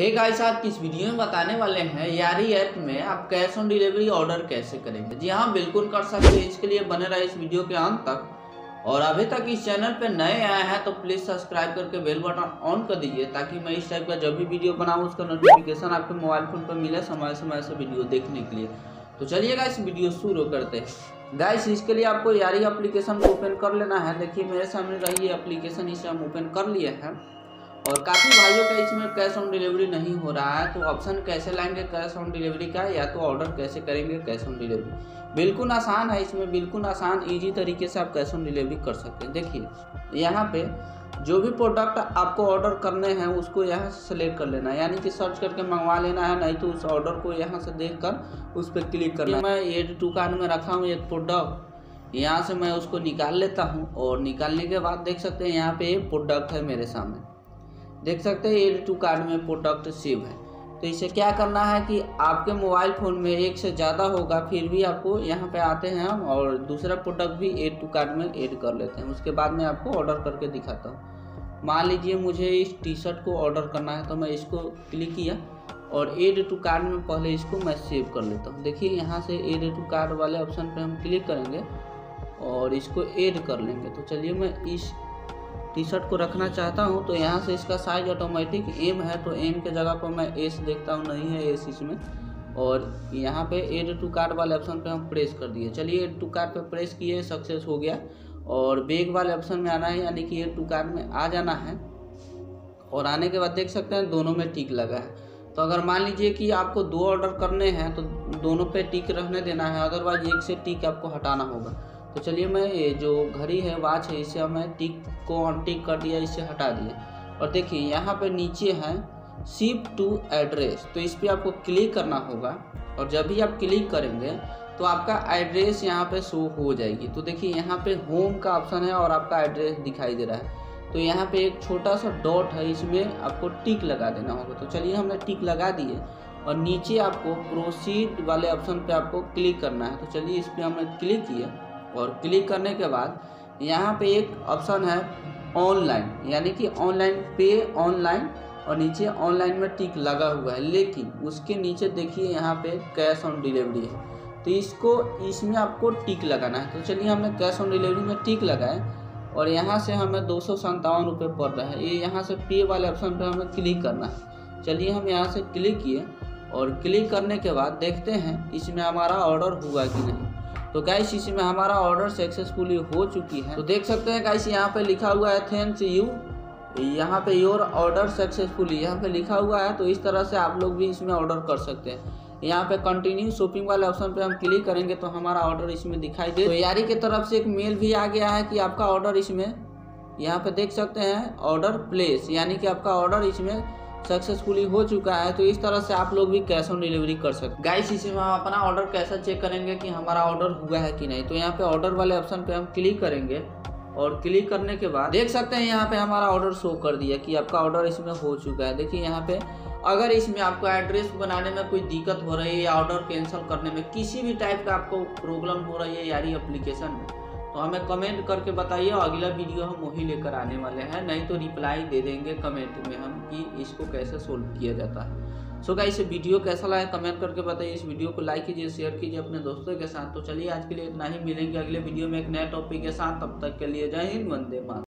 Hey guys, आज किस video में बताने वाले हैं यारी ऐप में आप कैश ऑन डिलीवरी ऑर्डर कैसे करेंगे। जी हाँ बिल्कुल कर सकते हैं, इसके लिए बने रहे इस वीडियो के अंत तक। और अभी तक इस चैनल पे नए आए हैं तो प्लीज़ सब्सक्राइब करके बेल बटन ऑन कर दीजिए, ताकि मैं इस टाइप का जब भी वीडियो बनाऊँ, उसका नोटिफिकेशन आपके मोबाइल फ़ोन पर मिले समय समय से वीडियो देखने के लिए। तो चलिए गाइस वीडियो शुरू करते गाइस इसके लिए आपको यारी एप्लीकेशन को ओपन कर लेना है। देखिए, मेरे सामने रही एप्लीकेशन इसे हम ओपन कर लिए हैं। और काफ़ी भाइयों का इसमें कैश ऑन डिलीवरी नहीं हो रहा है तो ऑप्शन कैसे लाएँगे कैश ऑन डिलीवरी का, या तो ऑर्डर कैसे करेंगे कैश ऑन डिलीवरी बिल्कुल आसान है इसमें, बिल्कुल आसान इजी तरीके से आप कैश ऑन डिलीवरी कर सकते हैं। देखिए, यहाँ पे जो भी प्रोडक्ट आपको ऑर्डर करने हैं, उसको यहाँ से सेलेक्ट कर लेना है। यानी कि सर्च करके मंगवा लेना है, नहीं तो उस ऑर्डर को यहाँ से देख कर उस पर क्लिक करना है। मैं टू कार्ड में रखा हूँ एक प्रोडक्ट यहाँ से मैं उसको निकाल लेता हूँ और निकालने के बाद देख सकते हैं यहाँ पे प्रोडक्ट है मेरे सामने। देख सकते हैं एड टू कार्ड में प्रोडक्ट सेव है। तो इसे क्या करना है कि आपके मोबाइल फ़ोन में एक से ज़्यादा होगा, फिर भी आपको यहाँ पे आते हैं हम और दूसरा प्रोडक्ट भी एड टू कार्ड में ऐड कर लेते हैं। उसके बाद मैं आपको ऑर्डर करके दिखाता हूँ। मान लीजिए मुझे इस टी शर्ट को ऑर्डर करना है तो मैं इसको क्लिक किया और एड टू कार्ड में पहले इसको मैं सेव कर लेता हूँ। देखिए, यहाँ से एड टू कार्ड वाले ऑप्शन पर हम क्लिक करेंगे और इसको ऐड कर लेंगे। तो चलिए मैं इस टी शर्ट को रखना चाहता हूँ तो यहाँ से इसका साइज़ ऑटोमेटिक एम है तो एम के जगह पर मैं एस देखता हूँ, नहीं है एस इसमें। और यहाँ पे एड टू कार्ड वाले ऑप्शन पे हम प्रेस कर दिए। चलिए एड टू कार्ड पे प्रेस किए सक्सेस हो गया। और बैग वाले ऑप्शन में आना है, यानी कि एड टू कार्ड में आ जाना है। और आने के बाद देख सकते हैं, दोनों में टिक लगा है। तो अगर मान लीजिए कि आपको दो ऑर्डर करने हैं तो दोनों पे टिक रहने देना है अदरवाइज़ एक से टिक आपको हटाना होगा। तो चलिए मैं ये जो घड़ी है, वाच है, इसे मैं टिक को ऑन टिक कर दिया, इसे हटा दिए। और देखिए, यहाँ पे नीचे है शिप टू एड्रेस तो इस पर आपको क्लिक करना होगा। और जब भी आप क्लिक करेंगे तो आपका एड्रेस यहाँ पे शो हो जाएगी। तो देखिए, यहाँ पे होम का ऑप्शन है और आपका एड्रेस दिखाई दे रहा है। तो यहाँ पे एक छोटा सा डॉट है, इसमें आपको टिक लगा देना होगा। तो चलिए, हमने टिक लगा दिए। और नीचे आपको प्रोसीड वाले ऑप्शन पे आपको क्लिक करना है। तो चलिए, इस पर हमने क्लिक किया। और क्लिक करने के बाद यहाँ पे एक ऑप्शन है ऑनलाइन, यानी कि ऑनलाइन पे ऑनलाइन और नीचे ऑनलाइन में टिक लगा हुआ है। लेकिन उसके नीचे देखिए यहाँ पे कैश ऑन डिलीवरी है। तो इसको, इसमें आपको टिक लगाना है। तो चलिए हमने कैश ऑन डिलीवरी में टिक लगाए और यहाँ से हमें दो सौ संतावन रुपये पड़ रहा है। ये यहाँ से पे वाले ऑप्शन पर हमें क्लिक करना है। चलिए हम यहाँ से क्लिक किए और क्लिक करने के बाद देखते हैं इसमें हमारा ऑर्डर हुआ कि नहीं। तो गाइस इसमें हमारा ऑर्डर सक्सेसफुली हो चुकी है। तो देख सकते हैं गाइस यहाँ पे लिखा हुआ है थैंक्स यू यहाँ पे योर ऑर्डर सक्सेसफुली यहाँ पे लिखा हुआ है तो इस तरह से आप लोग भी इसमें ऑर्डर कर सकते हैं। यहाँ पे कंटिन्यू शॉपिंग वाले ऑप्शन पे हम क्लिक करेंगे तो हमारा ऑर्डर इसमें दिखाई दे। तो यारी की तरफ़ से एक मेल भी आ गया है कि आपका ऑर्डर इसमें, यहाँ पे देख सकते हैं ऑर्डर प्लेस यानी कि आपका ऑर्डर इसमें सक्सेसफुली हो चुका है तो इस तरह से आप लोग भी कैश ऑन डिलीवरी कर सकते गाइस इसमें हम अपना ऑर्डर कैसा चेक करेंगे कि हमारा ऑर्डर हुआ है कि नहीं? तो यहाँ पे ऑर्डर वाले ऑप्शन पे हम क्लिक करेंगे और क्लिक करने के बाद देख सकते हैं यहाँ पे हमारा ऑर्डर शो कर दिया कि आपका ऑर्डर इसमें हो चुका है। देखिए यहाँ पे, अगर इसमें आपको एड्रेस बनाने में कोई दिक्कत हो रही है या ऑर्डर कैंसिल करने में किसी भी टाइप का आपको प्रॉब्लम हो रही है यारी एप्लीकेशन में तो हमें कमेंट करके बताइए और अगला वीडियो हम वही लेकर आने वाले हैं। नहीं तो रिप्लाई दे देंगे कमेंट में हम कि इसको कैसे सोल्व किया जाता है। सो क्या इसे वीडियो कैसा लगा कमेंट करके बताइए। इस वीडियो को लाइक कीजिए शेयर कीजिए अपने दोस्तों के साथ। तो चलिए, आज के लिए इतना ही। मिलेंगे अगले वीडियो में एक नए टॉपिक के साथ। तब तक के लिए जय हिंद, वंदे मातरम।